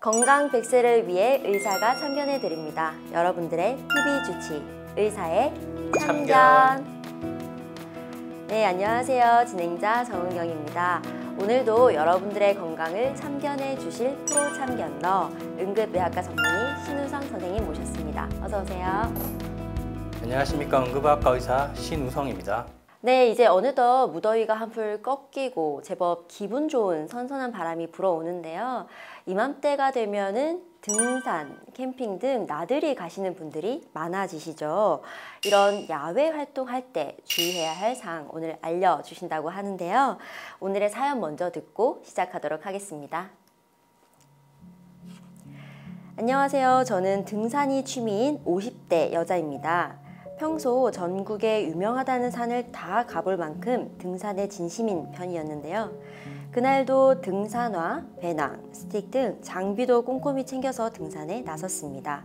건강 100세를 위해 의사가 참견해 드립니다. 여러분들의 TV 주치 의사의 참견. 네, 안녕하세요. 진행자 정은경입니다. 오늘도 여러분들의 건강을 참견해 주실 프로 참견러 응급의학과 전문의 신우성 선생님 모셨습니다. 어서 오세요. 안녕하십니까 응급의학과 의사 신우성입니다. 네, 이제 어느덧 무더위가 한풀 꺾이고 제법 기분 좋은 선선한 바람이 불어오는데요. 이맘때가 되면은 등산, 캠핑 등 나들이 가시는 분들이 많아지시죠. 이런 야외 활동할 때 주의해야 할 사항 오늘 알려주신다고 하는데요. 오늘의 사연 먼저 듣고 시작하도록 하겠습니다. 안녕하세요. 저는 등산이 취미인 50대 여자입니다. 평소 전국에 유명하다는 산을 다 가볼 만큼 등산에 진심인 편이었는데요. 그날도 등산화, 배낭, 스틱 등 장비도 꼼꼼히 챙겨서 등산에 나섰습니다.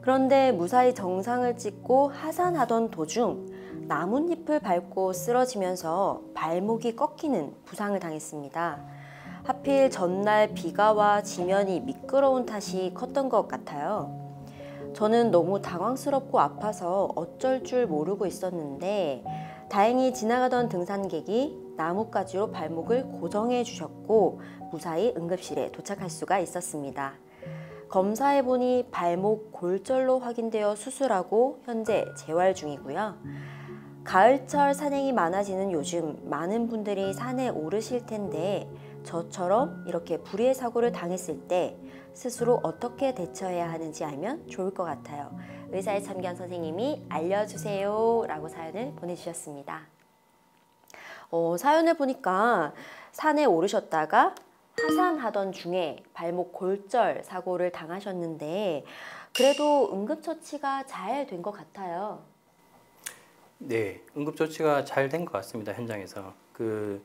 그런데 무사히 정상을 찍고 하산하던 도중 나뭇잎을 밟고 쓰러지면서 발목이 꺾이는 부상을 당했습니다. 하필 전날 비가 와 지면이 미끄러운 탓이 컸던 것 같아요. 저는 너무 당황스럽고 아파서 어쩔 줄 모르고 있었는데 다행히 지나가던 등산객이 나뭇가지로 발목을 고정해 주셨고 무사히 응급실에 도착할 수가 있었습니다. 검사해 보니 발목 골절로 확인되어 수술하고 현재 재활 중이고요. 가을철 산행이 많아지는 요즘 많은 분들이 산에 오르실 텐데 저처럼 이렇게 불의의 사고를 당했을 때 스스로 어떻게 대처해야 하는지 알면 좋을 것 같아요. 의사의 참견 선생님이 알려주세요 라고 사연을 보내주셨습니다. 어, 사연을 보니까 산에 오르셨다가 하산하던 중에 발목 골절 사고를 당하셨는데 그래도 응급처치가 잘 된 것 같아요. 네, 응급조치가 잘 된 것 같습니다 현장에서 그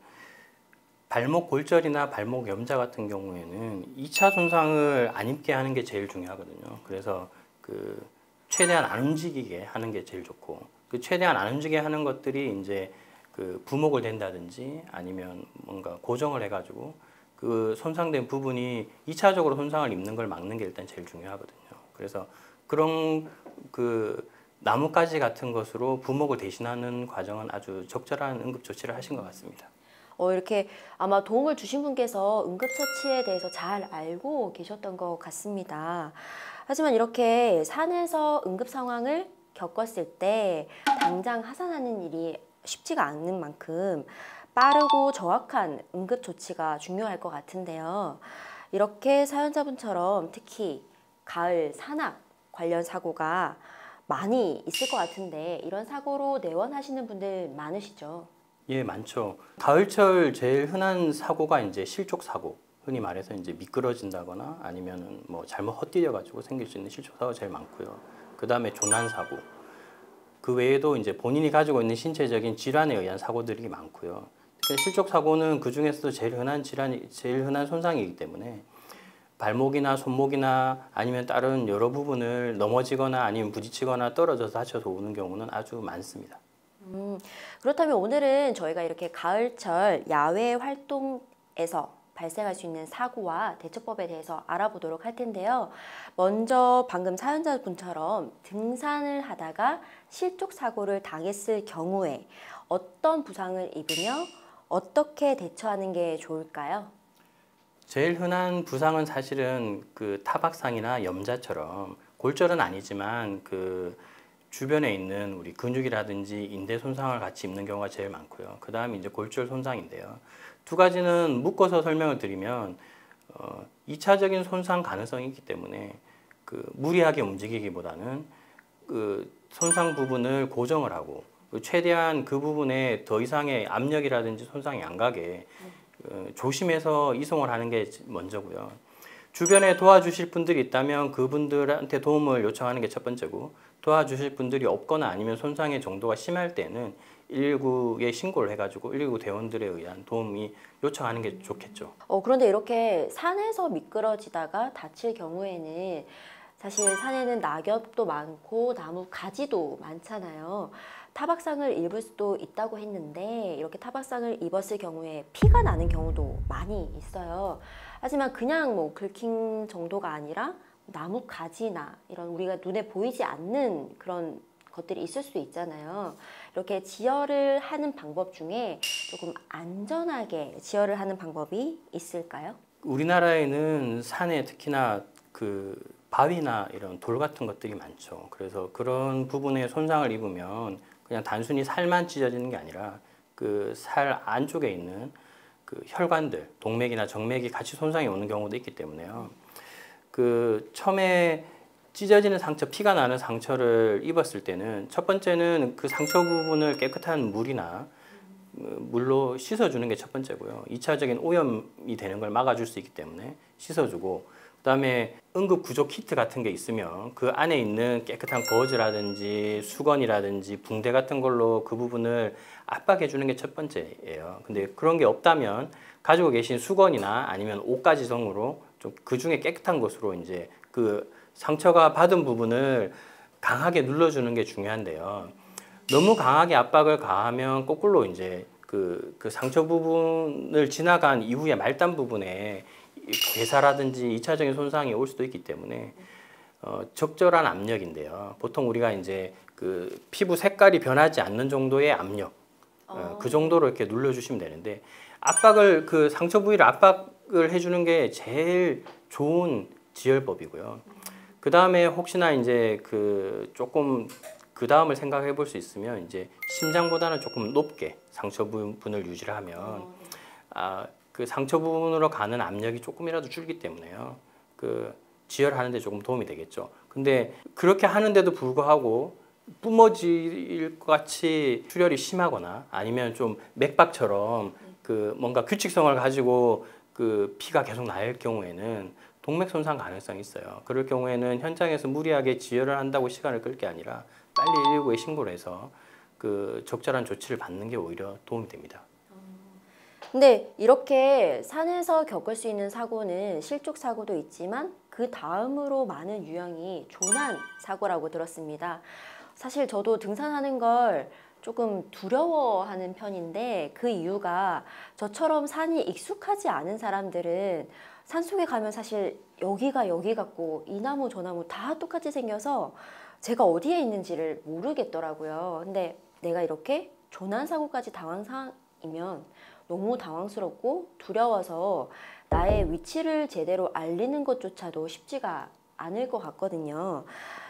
발목 골절이나 발목 염자 같은 경우에는 2차 손상을 안 입게 하는 게 제일 중요하거든요. 그래서 그 최대한 안 움직이게 하는 게 제일 좋고 그 최대한 안 움직이게 하는 것들이 이제 그 부목을 댄다든지 아니면 뭔가 고정을 해가지고 그 손상된 부분이 2차적으로 손상을 입는 걸 막는 게 일단 제일 중요하거든요. 그래서 그런 그 나뭇가지 같은 것으로 부목을 대신하는 과정은 아주 적절한 응급 조치를 하신 것 같습니다. 어, 이렇게 아마 도움을 주신 분께서 응급처치에 대해서 잘 알고 계셨던 것 같습니다. 하지만 이렇게 산에서 응급 상황을 겪었을 때 당장 하산하는 일이 쉽지가 않는 만큼 빠르고 정확한 응급 조치가 중요할 것 같은데요. 이렇게 사연자분처럼 특히 가을 산악 관련 사고가 많이 있을 것 같은데 이런 사고로 내원하시는 분들 많으시죠? 예, 많죠. 가을철 제일 흔한 사고가 이제 실족 사고. 흔히 말해서 이제 미끄러진다거나 아니면 뭐 잘못 헛디뎌 가지고 생길 수 있는 실족 사고가 제일 많고요. 그다음에 조난 사고. 그 외에도 이제 본인이 가지고 있는 신체적인 질환에 의한 사고들이 많고요. 실족 사고는 그 중에서도 제일 흔한 질환이 제일 흔한 손상이기 때문에 발목이나 손목이나 아니면 다른 여러 부분을 넘어지거나 아니면 부딪히거나 떨어져서 다쳐서 오는 경우는 아주 많습니다. 음, 그렇다면 오늘은 저희가 이렇게 가을철 야외 활동에서 발생할 수 있는 사고와 대처법에 대해서 알아보도록 할 텐데요. 먼저 방금 사연자분처럼 등산을 하다가 실족 사고를 당했을 경우에 어떤 부상을 입으며 어떻게 대처하는 게 좋을까요? 제일 흔한 부상은 사실은 그 타박상이나 염자처럼 골절은 아니지만 그 주변에 있는 우리 근육이라든지 인대 손상을 같이 입는 경우가 제일 많고요. 그 다음에 이제 골절 손상인데요. 두 가지는 묶어서 설명을 드리면 어, 2차적인 손상 가능성이 있기 때문에 그 무리하게 움직이기보다는 그 손상 부분을 고정을 하고 그 최대한 그 부분에 더 이상의 압력이라든지 손상이 안 가게 어, 조심해서 이송을 하는 게 먼저고요. 주변에 도와주실 분들이 있다면 그분들한테 도움을 요청하는 게 첫 번째고 도와주실 분들이 없거나 아니면 손상의 정도가 심할 때는 119에 신고를 해가지고 119 대원들에 의한 도움이 요청하는 게 좋겠죠. 어, 그런데 이렇게 산에서 미끄러지다가 다칠 경우에는 사실 산에는 낙엽도 많고 나무 가지도 많잖아요. 타박상을 입을 수도 있다고 했는데 이렇게 타박상을 입었을 경우에 피가 나는 경우도 많이 있어요. 하지만 그냥 뭐 긁힌 정도가 아니라 나무 가지나 이런 우리가 눈에 보이지 않는 그런 것들이 있을 수 있잖아요. 이렇게 지혈을 하는 방법 중에 조금 안전하게 지혈을 하는 방법이 있을까요? 우리나라에는 산에 특히나 그 바위나 이런 돌 같은 것들이 많죠. 그래서 그런 부분에 손상을 입으면 그냥 단순히 살만 찢어지는 게 아니라 그 살 안쪽에 있는 그 혈관들, 동맥이나 정맥이 같이 손상이 오는 경우도 있기 때문에요. 그 처음에 찢어지는 상처, 피가 나는 상처를 입었을 때는 첫 번째는 그 상처 부분을 깨끗한 물이나 어, 물로 씻어주는 게 첫 번째고요. 2차적인 오염이 되는 걸 막아줄 수 있기 때문에 씻어주고 그다음에 응급 구조 키트 같은 게 있으면 그 안에 있는 깨끗한 거즈라든지 수건이라든지 붕대 같은 걸로 그 부분을 압박해 주는 게 첫 번째예요. 근데 그런 게 없다면 가지고 계신 수건이나 아니면 옷가지 정으로 좀 그 중에 깨끗한 것으로 이제 그 상처가 받은 부분을 강하게 눌러주는 게 중요한데요. 너무 강하게 압박을 가하면 거꾸로 이제 그, 그 상처 부분을 지나간 이후에 말단 부분에 괴사라든지 이차적인 손상이 올 수도 있기 때문에 어, 적절한 압력인데요. 보통 우리가 이제 그 피부 색깔이 변하지 않는 정도의 압력, 어, 그 정도로 이렇게 눌러주시면 되는데 압박을 그 상처 부위를 압박을 해주는 게 제일 좋은 지혈법이고요. 그 다음에 혹시나 이제 그 조금 그 다음을 생각해 볼 수 있으면 이제 심장보다는 조금 높게 상처 부분을 유지를 하면 아, 그 상처 부분으로 가는 압력이 조금이라도 줄기 때문에요. 그 지혈하는 데 조금 도움이 되겠죠. 근데 그렇게 하는데도 불구하고 뿜어질 것 같이 출혈이 심하거나 아니면 좀 맥박처럼 그 뭔가 규칙성을 가지고 그 피가 계속 날 경우에는 동맥 손상 가능성이 있어요. 그럴 경우에는 현장에서 무리하게 지혈을 한다고 시간을 끌 게 아니라 빨리 119에 신고를 해서 그 적절한 조치를 받는 게 오히려 도움이 됩니다. 근데 이렇게 산에서 겪을 수 있는 사고는 실족 사고도 있지만 그 다음으로 많은 유형이 조난 사고라고 들었습니다. 사실 저도 등산하는 걸 조금 두려워하는 편인데 그 이유가 저처럼 산이 익숙하지 않은 사람들은 산속에 가면 사실 여기가 여기 같고 이 나무 저 나무 다 똑같이 생겨서 제가 어디에 있는지를 모르겠더라고요. 근데 내가 이렇게 조난 사고까지 당한 상황이면 너무 당황스럽고 두려워서 나의 위치를 제대로 알리는 것조차도 쉽지가 않을 것 같거든요.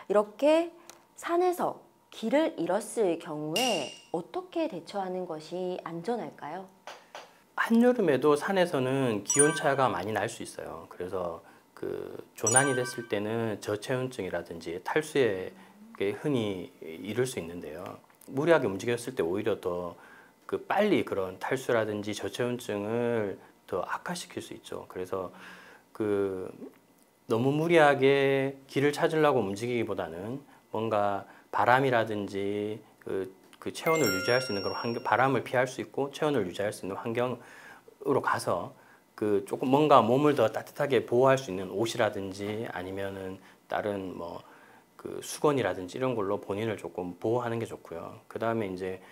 이렇게 산에서 길을 잃었을 경우에 어떻게 대처하는 것이 안전할까요? 한여름에도 산에서는 기온 차가 많이 날 수 있어요. 그래서 그 조난이 됐을 때는 저체온증이라든지 탈수에 흔히 이를 수 있는데요. 무리하게 움직였을 때 오히려 더 그 빨리 그런 탈수라든지 저체온증을 더 악화시킬 수 있죠. 그래서 그 너무 무리하게 길을 찾으려고 움직이기보다는 뭔가 바람이라든지 그, 그 체온을 유지할 수 있는 그런 환경, 바람을 피할 수 있고 체온을 유지할 수 있는 환경으로 가서 그 조금 뭔가 몸을 더 따뜻하게 보호할 수 있는 옷이라든지 아니면은 다른 뭐 그 수건이라든지 이런 걸로 본인을 조금 보호하는 게 좋고요. 그 다음에 이제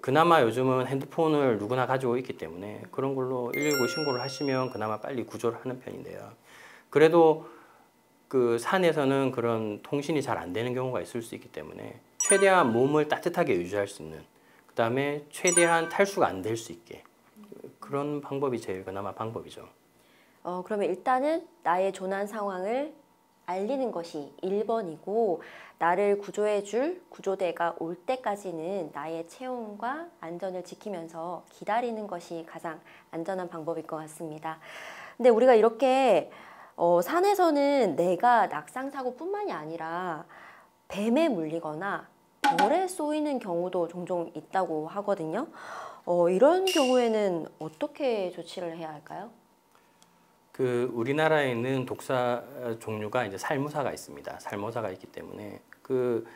그나마 요즘은 핸드폰을 누구나 가지고 있기 때문에 그런 걸로 119 신고를 하시면 그나마 빨리 구조를 하는 편인데요. 그래도 그 산에서는 그런 통신이 잘 안 되는 경우가 있을 수 있기 때문에 최대한 몸을 따뜻하게 유지할 수 있는 그 다음에 최대한 탈수가 안 될 수 있게 그런 방법이 제일 그나마 방법이죠. 어, 그러면 일단은 나의 조난 상황을 알리는 것이 1번이고 나를 구조해 줄 구조대가 올 때까지는 나의 체온과 안전을 지키면서 기다리는 것이 가장 안전한 방법일 것 같습니다. 근데 우리가 이렇게 어, 산에서는 내가 낙상 사고뿐만이 아니라 뱀에 물리거나 벌에 쏘이는 경우도 종종 있다고 하거든요. 어, 이런 경우에는 어떻게 조치를 해야 할까요? 그 우리나라에는 독사 종류가 이제 살모사가 있습니다. 살모사가 있기 때문에 그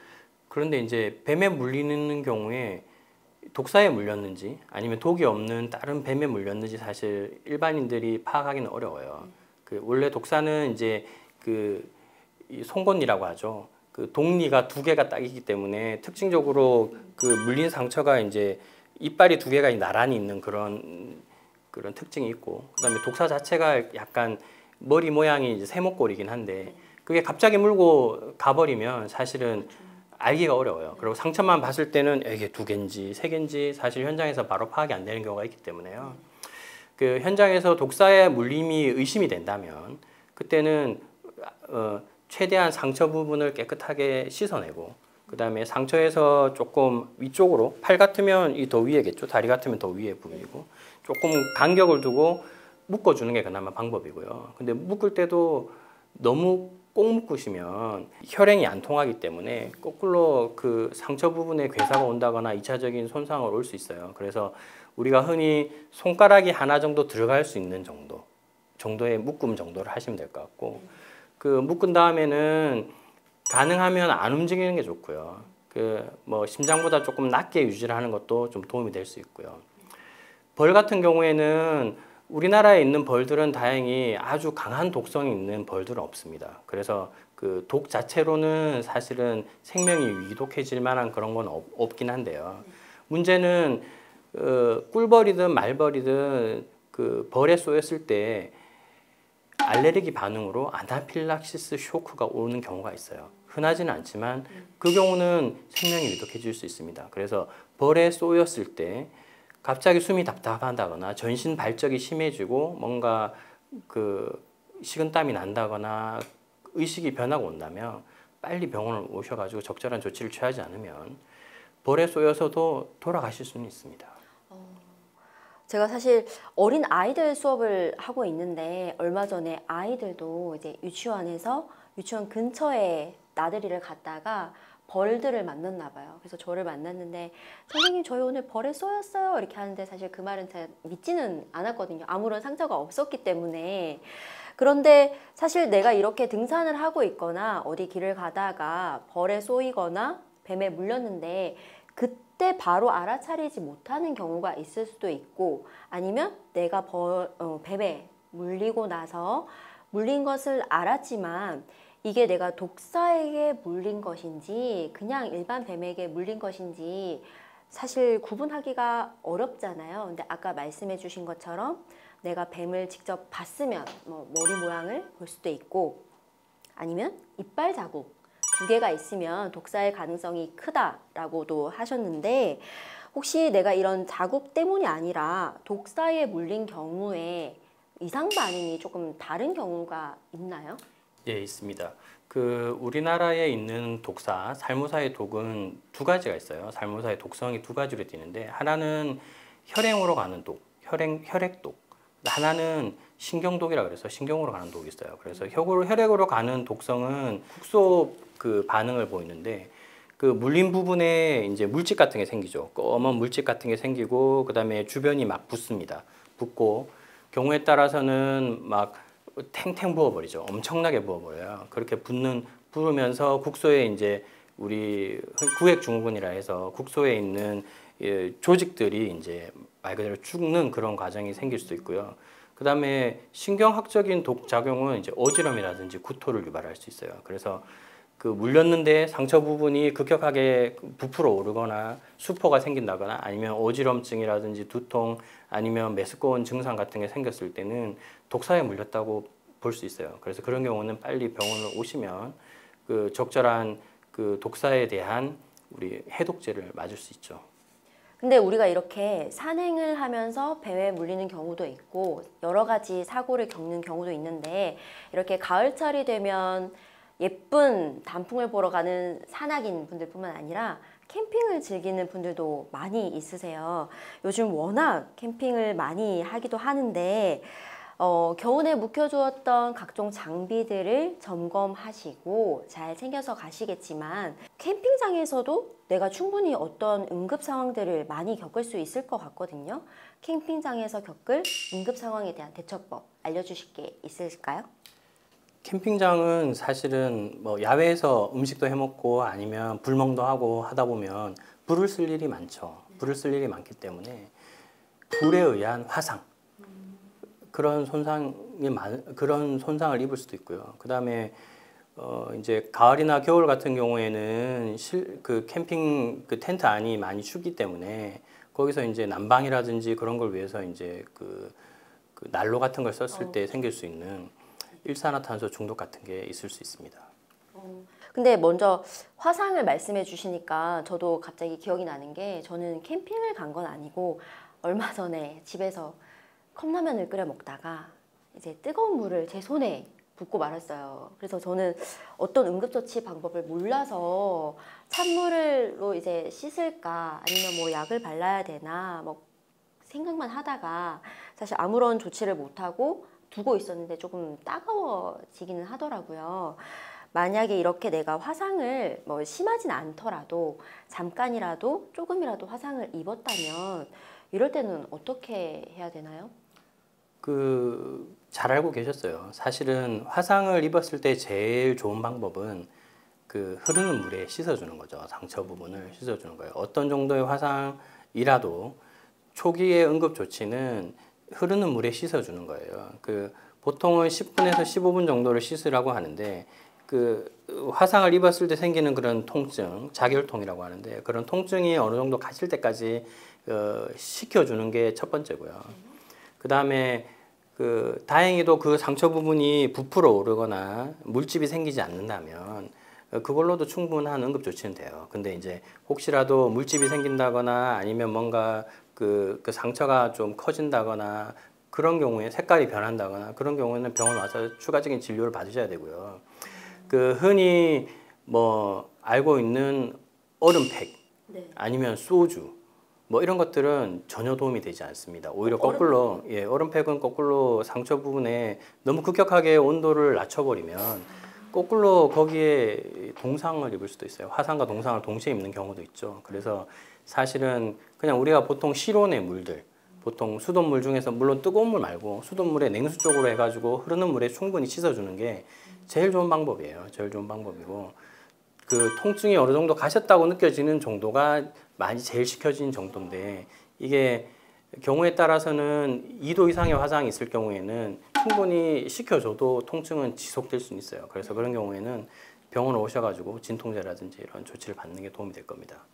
그런데 이제 뱀에 물리는 경우에 독사에 물렸는지 아니면 독이 없는 다른 뱀에 물렸는지 사실 일반인들이 파악하기는 어려워요. 그 원래 독사는 이제 그이 송곳니라고 하죠. 그 독니가 두 개가 딱이기 때문에 특징적으로 그 물린 상처가 이제 이빨이 두 개가 나란히 있는 그런 그런 특징이 있고 그다음에 독사 자체가 약간 머리 모양이 이제 세모꼴이긴 한데 그게 갑자기 물고 가버리면 사실은 알기가 어려워요. 그리고 상처만 봤을 때는 이게 두 개인지 세 개인지 사실 현장에서 바로 파악이 안 되는 경우가 있기 때문에요. 그 현장에서 독사의 물림이 의심이 된다면 그때는 어, 최대한 상처 부분을 깨끗하게 씻어내고 그 다음에 상처에서 조금 위쪽으로 팔 같으면 이 더 위에겠죠. 다리 같으면 더 위에 부분이고 조금 간격을 두고 묶어주는 게 그나마 방법이고요. 근데 묶을 때도 너무 꼭 묶으시면 혈행이 안 통하기 때문에 거꾸로 그 상처 부분에 괴사가 온다거나 이차적인 손상을 올 수 있어요. 그래서 우리가 흔히 손가락이 하나 정도 들어갈 수 있는 정도 정도의 묶음 정도를 하시면 될 것 같고 그 묶은 다음에는 가능하면 안 움직이는 게 좋고요. 그 뭐 심장보다 조금 낮게 유지를 하는 것도 좀 도움이 될 수 있고요. 벌 같은 경우에는 우리나라에 있는 벌들은 다행히 아주 강한 독성이 있는 벌들은 없습니다. 그래서 그 독 자체로는 사실은 생명이 위독해질 만한 그런 건 없, 없긴 한데요. 문제는 어, 꿀벌이든 말벌이든 그 벌에 쏘였을 때 알레르기 반응으로 아나필락시스 쇼크가 오는 경우가 있어요. 흔하지는 않지만 그 경우는 생명이 위독해질 수 있습니다. 그래서 벌에 쏘였을 때 갑자기 숨이 답답하다거나 전신 발적이 심해지고 뭔가 그 식은땀이 난다거나 의식이 변하고 온다면 빨리 병원을 오셔가지고 적절한 조치를 취하지 않으면 벌에 쏘여서도 돌아가실 수는 있습니다. 제가 사실 어린 아이들 수업을 하고 있는데 얼마 전에 아이들도 이제 유치원에서 유치원 근처에 나들이를 갔다가 벌들을 만났나 봐요. 그래서 저를 만났는데 선생님 저희 오늘 벌에 쏘였어요 이렇게 하는데 사실 그 말은 제가 믿지는 않았거든요. 아무런 상처가 없었기 때문에 그런데 사실 내가 이렇게 등산을 하고 있거나 어디 길을 가다가 벌에 쏘이거나 뱀에 물렸는데 그때 바로 알아차리지 못하는 경우가 있을 수도 있고 아니면 내가 벌, 어, 뱀에 물리고 나서 물린 것을 알았지만 이게 내가 독사에게 물린 것인지 그냥 일반 뱀에게 물린 것인지 사실 구분하기가 어렵잖아요. 근데 아까 말씀해 주신 것처럼 내가 뱀을 직접 봤으면 뭐 머리 모양을 볼 수도 있고 아니면 이빨 자국 두 개가 있으면 독사의 가능성이 크다라고도 하셨는데 혹시 내가 이런 자국 때문이 아니라 독사에 물린 경우에 이상 반응이 조금 다른 경우가 있나요? 예, 있습니다. 그 우리나라에 있는 독사, 살모사의 독은 두 가지가 있어요. 살모사의 독성이 두 가지로 뛰는데 하나는 혈행으로 가는 독, 혈행 혈액독. 하나는 신경독이라 그래서 신경으로 가는 독이 있어요. 그래서 혈액으로 혈액으로 가는 독성은 국소 그 반응을 보이는데 그 물린 부분에 이제 물집 같은 게 생기죠. 검은 물집 같은 게 생기고 그다음에 주변이 막 붓습니다. 붓고 경우에 따라서는 막 탱탱 부어버리죠. 엄청나게 부어버려요. 그렇게 붓는 부으면서 국소에 이제 우리 구획 증후군이라 해서 국소에 있는 예, 조직들이 이제 말 그대로 죽는 그런 과정이 생길 수도 있고요. 그 다음에 신경학적인 독 작용은 이제 어지럼이라든지 구토를 유발할 수 있어요. 그래서 그 물렸는데 상처 부분이 급격하게 부풀어 오르거나 수포가 생긴다거나 아니면 어지럼증이라든지 두통 아니면 메스꺼운 증상 같은 게 생겼을 때는 독사에 물렸다고 볼 수 있어요. 그래서 그런 경우는 빨리 병원을 오시면 그 적절한 그 독사에 대한 우리 해독제를 맞을 수 있죠. 근데 우리가 이렇게 산행을 하면서 뱀에 물리는 경우도 있고 여러 가지 사고를 겪는 경우도 있는데 이렇게 가을철이 되면 예쁜 단풍을 보러 가는 산악인 분들뿐만 아니라 캠핑을 즐기는 분들도 많이 있으세요. 요즘 워낙 캠핑을 많이 하기도 하는데 어, 겨우내 묵혀주었던 각종 장비들을 점검하시고 잘 챙겨서 가시겠지만 캠핑장에서도 내가 충분히 어떤 응급 상황들을 많이 겪을 수 있을 것 같거든요. 캠핑장에서 겪을 응급 상황에 대한 대처법 알려주실 게 있을까요? 캠핑장은 사실은 뭐 야외에서 음식도 해 먹고 아니면 불멍도 하고 하다 보면 불을 쓸 일이 많죠. 불을 쓸 일이 많기 때문에 불에 의한 화상 그런 손상이 많 그런 손상을 입을 수도 있고요. 그다음에 어 이제 가을이나 겨울 같은 경우에는 실 그 캠핑 그 텐트 안이 많이 춥기 때문에 거기서 이제 난방이라든지 그런 걸 위해서 이제 그, 그 난로 같은 걸 썼을 때 생길 수 있는 일산화탄소 중독 같은 게 있을 수 있습니다. 근데 먼저 화상을 말씀해 주시니까 저도 갑자기 기억이 나는 게 저는 캠핑을 간 건 아니고 얼마 전에 집에서 컵라면을 끓여 먹다가 이제 뜨거운 물을 제 손에 붓고 말았어요. 그래서 저는 어떤 응급처치 방법을 몰라서 찬물로 이제 씻을까 아니면 뭐 약을 발라야 되나 뭐 생각만 하다가 사실 아무런 조치를 못하고 두고 있었는데 조금 따가워지기는 하더라고요. 만약에 이렇게 내가 화상을 뭐 심하진 않더라도 잠깐이라도 조금이라도 화상을 입었다면 이럴 때는 어떻게 해야 되나요? 그 잘 알고 계셨어요. 사실은 화상을 입었을 때 제일 좋은 방법은 그 흐르는 물에 씻어주는 거죠. 상처 부분을 씻어주는 거예요. 어떤 정도의 화상이라도 초기의 응급 조치는 흐르는 물에 씻어주는 거예요. 그 보통은 10분에서 15분 정도를 씻으라고 하는데 그 화상을 입었을 때 생기는 그런 통증, 자결통이라고 하는데 그런 통증이 어느 정도 가실 때까지 어, 식혀주는 게 첫 번째고요. 그 다음에 그 다행히도 그 상처 부분이 부풀어 오르거나 물집이 생기지 않는다면 어, 그걸로도 충분한 응급 조치는 돼요. 근데 이제 혹시라도 물집이 생긴다거나 아니면 뭔가 그, 그 상처가 좀 커진다거나 그런 경우에 색깔이 변한다거나 그런 경우에는 병원 와서 추가적인 진료를 받으셔야 되고요. 그 흔히 뭐 알고 있는 얼음팩 네. 아니면 소주 뭐 이런 것들은 전혀 도움이 되지 않습니다. 오히려 거꾸로 예, 얼음팩은 거꾸로 상처 부분에 너무 급격하게 온도를 낮춰버리면 거꾸로 거기에 동상을 입을 수도 있어요. 화상과 동상을 동시에 입는 경우도 있죠. 그래서 사실은 그냥 우리가 보통 실온의 물들 보통 수돗물 중에서 물론 뜨거운 물 말고 수돗물에 냉수 쪽으로 해가지고 흐르는 물에 충분히 씻어주는 게 제일 좋은 방법이에요. 제일 좋은 방법이고 그 통증이 어느 정도 가셨다고 느껴지는 정도가 많이 제일 시켜진 정도인데 이게 경우에 따라서는 2도 이상의 화상이 있을 경우에는 충분히 식혀줘도 통증은 지속될 수는 있어요. 그래서 그런 경우에는 병원 오셔가지고 진통제라든지 이런 조치를 받는 게 도움이 될 겁니다.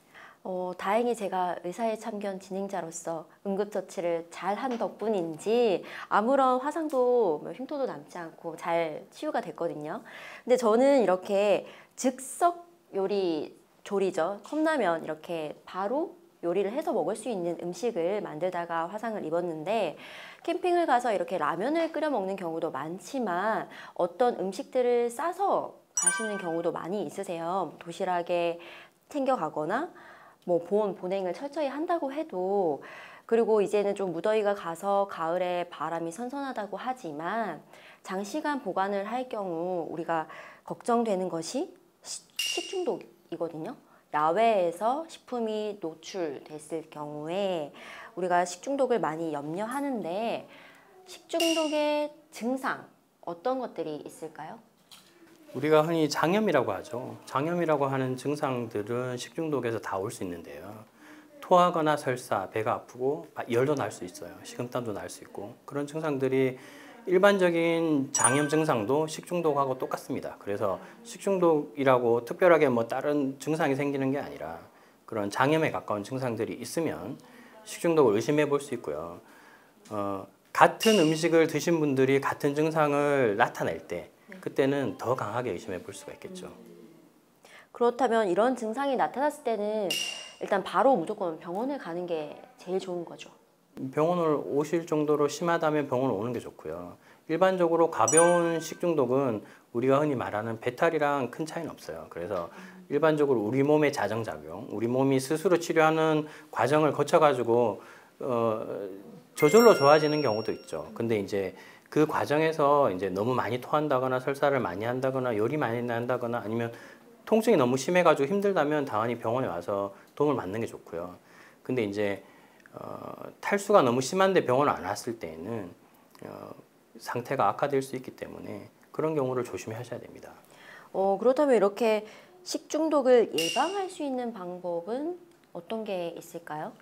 어, 다행히 제가 의사의 참견 진행자로서 응급처치를 잘 한 덕분인지 아무런 화상도 뭐 흉터도 남지 않고 잘 치유가 됐거든요. 근데 저는 이렇게 즉석 요리 조리죠. 컵라면 이렇게 바로 요리를 해서 먹을 수 있는 음식을 만들다가 화상을 입었는데 캠핑을 가서 이렇게 라면을 끓여 먹는 경우도 많지만 어떤 음식들을 싸서 가시는 경우도 많이 있으세요. 도시락에 챙겨가거나 뭐 보온 보냉을 철저히 한다고 해도 그리고 이제는 좀 무더위가 가서 가을에 바람이 선선하다고 하지만 장시간 보관을 할 경우 우리가 걱정되는 것이 식- 식중독이거든요. 야외에서 식품이 노출됐을 경우에 우리가 식중독을 많이 염려하는데 식중독의 증상 어떤 것들이 있을까요? 우리가 흔히 장염이라고 하죠. 장염이라고 하는 증상들은 식중독에서 다 올 수 있는데요. 토하거나 설사, 배가 아프고 바- 열도 날 수 있어요. 식은땀도 날 수 있고 그런 증상들이 일반적인 장염 증상도 식중독하고 똑같습니다. 그래서 식중독이라고 특별하게 뭐 다른 증상이 생기는 게 아니라 그런 장염에 가까운 증상들이 있으면 식중독을 의심해 볼 수 있고요. 어, 같은 음식을 드신 분들이 같은 증상을 나타낼 때 그때는 더 강하게 의심해 볼 수가 있겠죠. 그렇다면 이런 증상이 나타났을 때는 일단 바로 무조건 병원을 가는 게 제일 좋은 거죠. 병원을 오실 정도로 심하다면 병원을 오는 게 좋고요. 일반적으로 가벼운 식중독은 우리가 흔히 말하는 배탈이랑 큰 차이는 없어요. 그래서 일반적으로 우리 몸의 자정작용, 우리 몸이 스스로 치료하는 과정을 거쳐가지고 어, 저절로 좋아지는 경우도 있죠. 근데 이제 그 과정에서 이제 너무 많이 토한다거나 설사를 많이 한다거나 열이 많이 난다거나 아니면 통증이 너무 심해가지고 힘들다면 당연히 병원에 와서 도움을 받는 게 좋고요. 근데 이제 어, 탈수가 너무 심한데 병원을 안 왔을 때에는 어, 상태가 악화될 수 있기 때문에 그런 경우를 조심하셔야 됩니다. 어, 그렇다면 이렇게 식중독을 예방할 수 있는 방법은 어떤 게 있을까요?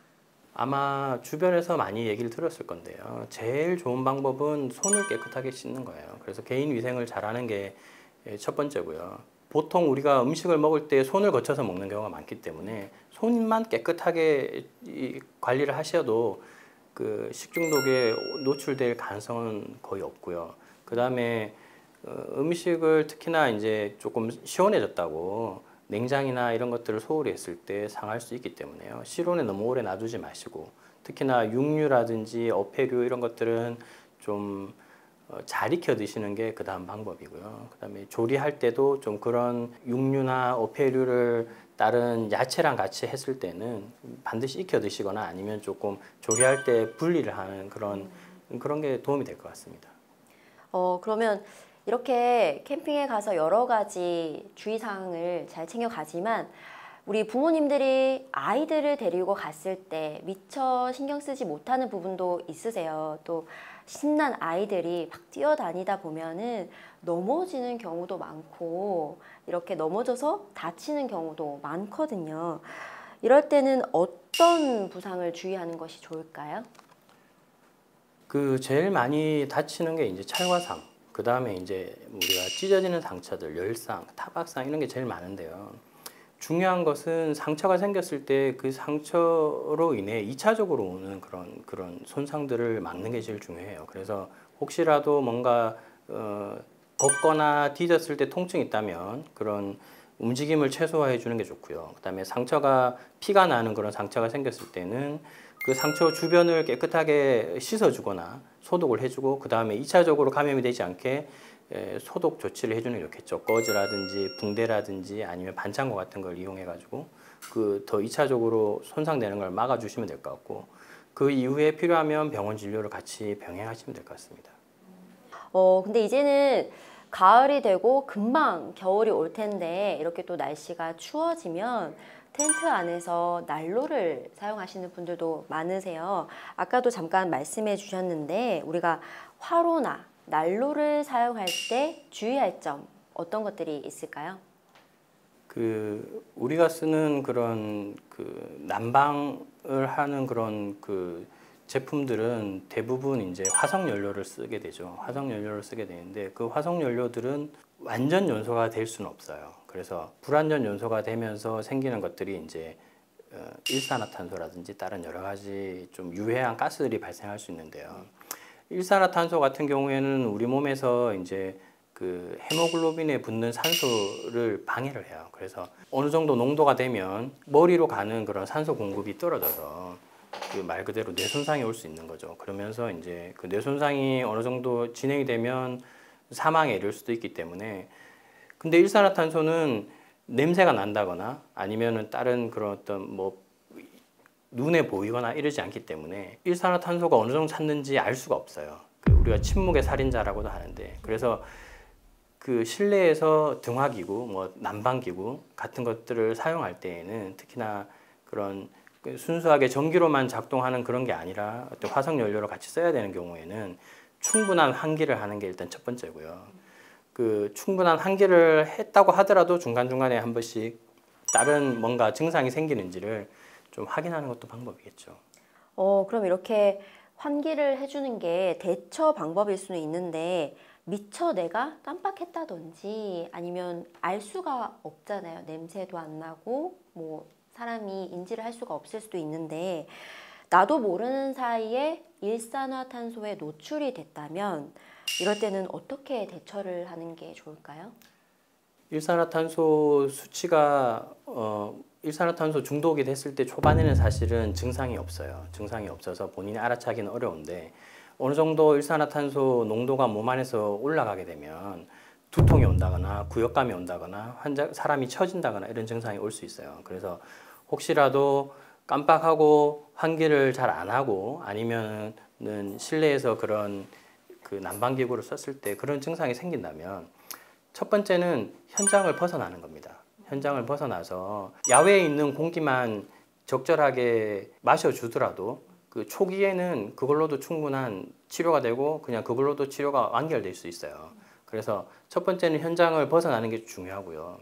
아마 주변에서 많이 얘기를 들었을 건데요. 제일 좋은 방법은 손을 깨끗하게 씻는 거예요. 그래서 개인 위생을 잘하는 게 첫 번째고요. 보통 우리가 음식을 먹을 때 손을 거쳐서 먹는 경우가 많기 때문에 손만 깨끗하게 이 관리를 하셔도 그 식중독에 노출될 가능성은 거의 없고요. 그 다음에 어, 음식을 특히나 이제 조금 시원해졌다고 냉장이나 이런 것들을 소홀히 했을 때 상할 수 있기 때문에요. 실온에 너무 오래 놔두지 마시고 특히나 육류라든지 어패류 이런 것들은 좀 어, 잘 익혀 드시는 게 그 다음 방법이고요. 그 다음에 조리할 때도 좀 그런 육류나 어패류를 다른 야채랑 같이 했을 때는 반드시 익혀 드시거나 아니면 조금 조리할 때 분리를 하는 그런 그런 게 도움이 될 것 같습니다. 어, 그러면 이렇게 캠핑에 가서 여러 가지 주의사항을 잘 챙겨가지만 우리 부모님들이 아이들을 데리고 갔을 때 미처 신경 쓰지 못하는 부분도 있으세요. 또 신난 아이들이 막 뛰어다니다 보면은 넘어지는 경우도 많고 이렇게 넘어져서 다치는 경우도 많거든요. 이럴 때는 어떤 부상을 주의하는 것이 좋을까요? 그 제일 많이 다치는 게 이제 찰과상, 그 다음에 이제 우리가 찢어지는 상처들, 열상, 타박상 이런 게 제일 많은데요. 중요한 것은 상처가 생겼을 때 그 상처로 인해 이차적으로 오는 그런 그런 손상들을 막는 게 제일 중요해요. 그래서 혹시라도 뭔가 어, 걷거나 뒤졌을 때 통증이 있다면 그런 움직임을 최소화해 주는 게 좋고요. 그다음에 상처가 피가 나는 그런 상처가 생겼을 때는 그 상처 주변을 깨끗하게 씻어 주거나 소독을 해주고 그 다음에 이차적으로 감염이 되지 않게 에, 소독 조치를 해주는 게 좋겠죠. 거즈라든지 붕대라든지 아니면 반창고 같은 걸 이용해 가지고 그더 이차적으로 손상되는 걸 막아주시면 될 것 같고 그 이후에 필요하면 병원 진료를 같이 병행하시면 될 것 같습니다. 어, 근데 이제는 가을이 되고 금방 겨울이 올 텐데 이렇게 또 날씨가 추워지면 텐트 안에서 난로를 사용하시는 분들도 많으세요. 아까도 잠깐 말씀해 주셨는데 우리가 화로나 난로를 사용할 때 주의할 점 어떤 것들이 있을까요? 그 우리가 쓰는 그런 그 난방을 하는 그런 그 제품들은 대부분 이제 화석 연료를 쓰게 되죠. 화석 연료를 쓰게 되는데 그 화석 연료들은 완전 연소가 될 수는 없어요. 그래서 불완전 연소가 되면서 생기는 것들이 이제 어, 일산화탄소라든지 다른 여러 가지 좀 유해한 가스들이 발생할 수 있는데요. 일산화탄소 같은 경우에는 우리 몸에서 이제 그 헤모글로빈에 붙는 산소를 방해를 해요. 그래서 어느 정도 농도가 되면 머리로 가는 그런 산소 공급이 떨어져서 그 말 그대로 뇌 손상이 올 수 있는 거죠. 그러면서 이제 그 뇌 손상이 어느 정도 진행이 되면 사망에 이를 수도 있기 때문에 근데 일산화탄소는 냄새가 난다거나 아니면은 다른 그런 어떤 뭐 눈에 보이거나 이러지 않기 때문에 일산화탄소가 어느 정도 찼는지 알 수가 없어요. 그 우리가 침묵의 살인자라고도 하는데 그래서 그 실내에서 등화기구, 뭐 난방기구 같은 것들을 사용할 때에는 특히나 그런 그 순수하게 전기로만 작동하는 그런 게 아니라 어떤 화석 연료를 같이 써야 되는 경우에는 충분한 환기를 하는 게 일단 첫 번째고요. 그 충분한 환기를 했다고 하더라도 중간 중간에 한 번씩 다른 뭔가 증상이 생기는지를 좀 확인하는 것도 방법이겠죠. 어, 그럼 이렇게 환기를 해주는 게 대처 방법일 수는 있는데 미처 내가 깜빡했다든지 아니면 알 수가 없잖아요. 냄새도 안 나고 뭐 사람이 인지를 할 수가 없을 수도 있는데 나도 모르는 사이에 일산화탄소에 노출이 됐다면 이럴 때는 어떻게 대처를 하는 게 좋을까요? 일산화탄소 수치가 어, 일산화탄소 중독이 됐을 때 초반에는 사실은 증상이 없어요. 증상이 없어서 본인이 알아차기는 어려운데 어느 정도 일산화탄소 농도가 몸 안에서 올라가게 되면 두통이 온다거나 구역감이 온다거나 환자 사람이 처진다거나 이런 증상이 올 수 있어요. 그래서 혹시라도 깜빡하고 환기를 잘 안 하고 아니면은 실내에서 그런 그 난방기구를 썼을 때 그런 증상이 생긴다면 첫 번째는 현장을 벗어나는 겁니다. 현장을 벗어나서 야외에 있는 공기만 적절하게 마셔주더라도 그 초기에는 그걸로도 충분한 치료가 되고 그냥 그걸로도 치료가 완결될 수 있어요. 그래서 첫 번째는 현장을 벗어나는 게 중요하고요.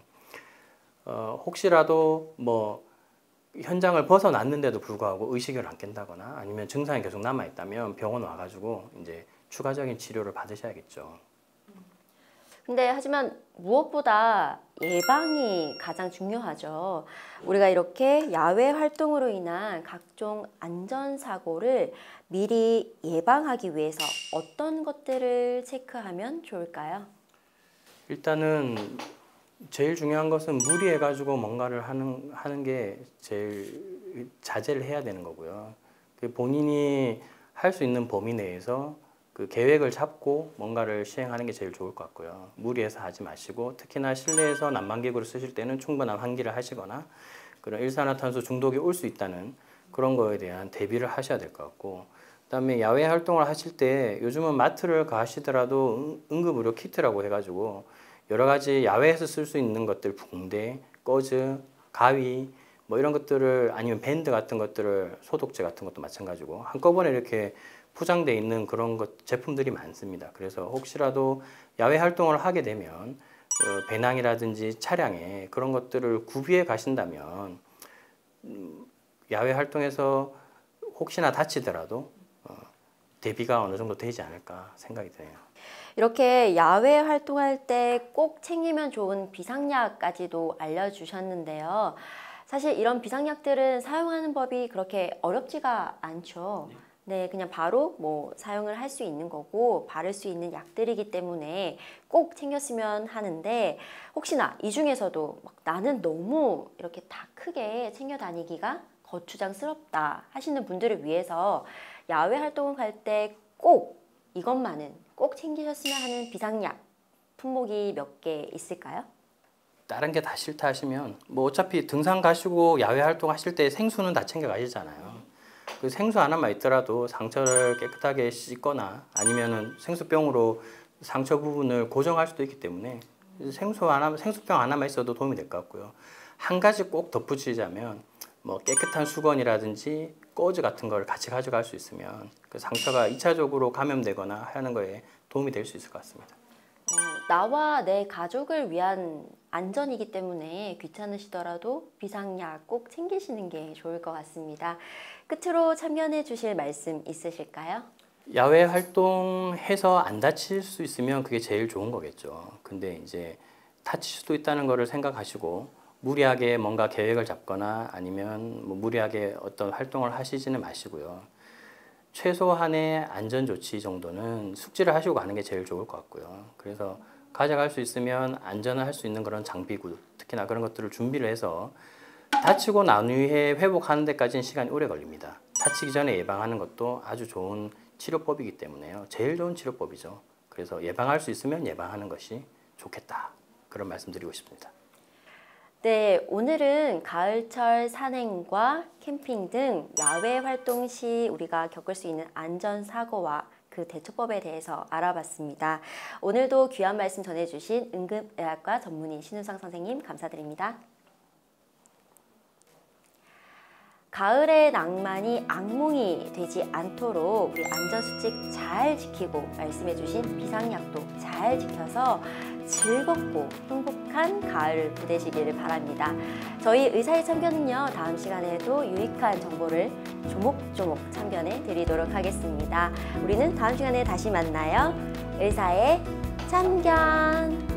어, 혹시라도 뭐 현장을 벗어났는데도 불구하고 의식을 안 깬다거나 아니면 증상이 계속 남아 있다면 병원 와가지고 이제 추가적인 치료를 받으셔야겠죠. 근데 하지만 무엇보다 예방이 가장 중요하죠. 우리가 이렇게 야외 활동으로 인한 각종 안전사고를 미리 예방하기 위해서 어떤 것들을 체크하면 좋을까요? 일단은 제일 중요한 것은 무리해 가지고 뭔가를 하는 하는 게 제일 자제를 해야 되는 거고요. 그 본인이 할 수 있는 범위 내에서 그 계획을 잡고 뭔가를 시행하는 게 제일 좋을 것 같고요. 무리해서 하지 마시고 특히나 실내에서 난방기구를 쓰실 때는 충분한 환기를 하시거나 그런 일산화탄소 중독이 올 수 있다는 그런 거에 대한 대비를 하셔야 될 것 같고 그다음에 야외 활동을 하실 때 요즘은 마트를 가시더라도 응- 응급의료 키트라고 해가지고 여러 가지 야외에서 쓸 수 있는 것들 붕대, 꺼즈, 가위 뭐 이런 것들을 아니면 밴드 같은 것들을 소독제 같은 것도 마찬가지고 한꺼번에 이렇게 포장돼 있는 그런 것 제품들이 많습니다. 그래서 혹시라도 야외 활동을 하게 되면 어, 배낭이라든지 차량에 그런 것들을 구비해 가신다면 음, 야외 활동에서 혹시나 다치더라도 어, 대비가 어느 정도 되지 않을까 생각이 드네요. 이렇게 야외 활동할 때 꼭 챙기면 좋은 비상약까지도 알려주셨는데요. 사실 이런 비상약들은 사용하는 법이 그렇게 어렵지가 않죠. 네, 그냥 바로 뭐 사용을 할 수 있는 거고 바를 수 있는 약들이기 때문에 꼭 챙겼으면 하는데 혹시나 이 중에서도 막 나는 너무 이렇게 다 크게 챙겨 다니기가 거추장스럽다 하시는 분들을 위해서 야외 활동을 갈 때 꼭 이것만은 꼭 챙기셨으면 하는 비상약 품목이 몇 개 있을까요? 다른 게 다 싫다 하시면 뭐 어차피 등산 가시고 야외 활동 하실 때 생수는 다 챙겨 가시잖아요. 그 생수 하나만 있더라도 상처를 깨끗하게 씻거나 아니면은 생수병으로 상처 부분을 고정할 수도 있기 때문에 생수 하나 생수병 하나만 있어도 도움이 될 것 같고요. 한 가지 꼭 덧붙이자면 뭐 깨끗한 수건이라든지 꺼즈 같은 걸 같이 가져갈 수 있으면 그 상처가 2차적으로 감염되거나 하는 거에 도움이 될 수 있을 것 같습니다. 어, 나와 내 가족을 위한 안전이기 때문에 귀찮으시더라도 비상약 꼭 챙기시는 게 좋을 것 같습니다. 끝으로 참견해 주실 말씀 있으실까요? 야외 활동해서 안 다칠 수 있으면 그게 제일 좋은 거겠죠. 근데 이제 다칠 수도 있다는 거를 생각하시고 무리하게 뭔가 계획을 잡거나 아니면 뭐 무리하게 어떤 활동을 하시지는 마시고요. 최소한의 안전 조치 정도는 숙지를 하시고 가는 게 제일 좋을 것 같고요. 그래서 가져갈 수 있으면 안전을 할수 있는 그런 장비구 특히나 그런 것들을 준비를 해서 다치고 난 후에 회복하는 데까지는 시간이 오래 걸립니다. 다치기 전에 예방하는 것도 아주 좋은 치료법이기 때문에요. 제일 좋은 치료법이죠. 그래서 예방할 수 있으면 예방하는 것이 좋겠다. 그런 말씀드리고 싶습니다. 네, 오늘은 가을철 산행과 캠핑 등 야외 활동 시 우리가 겪을 수 있는 안전 사고와 그 대처법에 대해서 알아봤습니다. 오늘도 귀한 말씀 전해주신 응급의학과 전문의 신우상 선생님 감사드립니다. 가을의 낭만이 악몽이 되지 않도록 우리 안전수칙 잘 지키고 말씀해주신 비상약도 잘 지켜서 즐겁고 행복한 가을을 보내시기를 바랍니다. 저희 의사의 참견은요 다음 시간에도 유익한 정보를 조목조목 참견해 드리도록 하겠습니다. 우리는 다음 시간에 다시 만나요. 의사의 참견.